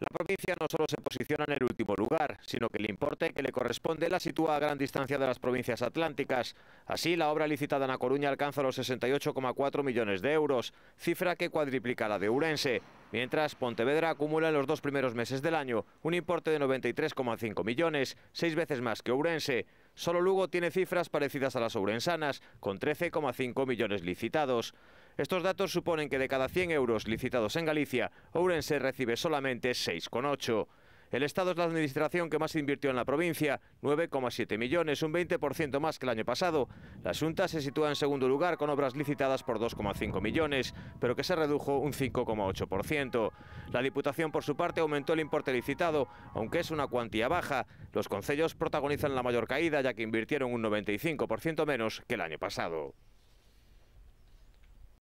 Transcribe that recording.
La provincia no solo se posiciona en el último lugar, sino que el importe que le corresponde la sitúa a gran distancia de las provincias atlánticas. Así, la obra licitada en A Coruña alcanza los 68,4 millones de euros, cifra que cuadriplica la de Urense, mientras Pontevedra acumula en los dos primeros meses del año un importe de 93,5 millones, seis veces más que Urense. Solo Lugo tiene cifras parecidas a las ourensanas, con 13,5 millones licitados. Estos datos suponen que de cada 100 euros licitados en Galicia, Ourense recibe solamente 6,8. El Estado es la administración que más invirtió en la provincia, 9,7 millones, un 20% más que el año pasado. La Junta se sitúa en segundo lugar con obras licitadas por 2,5 millones, pero que se redujo un 5,8%. La Diputación, por su parte, aumentó el importe licitado, aunque es una cuantía baja. Los concellos protagonizan la mayor caída, ya que invirtieron un 95% menos que el año pasado.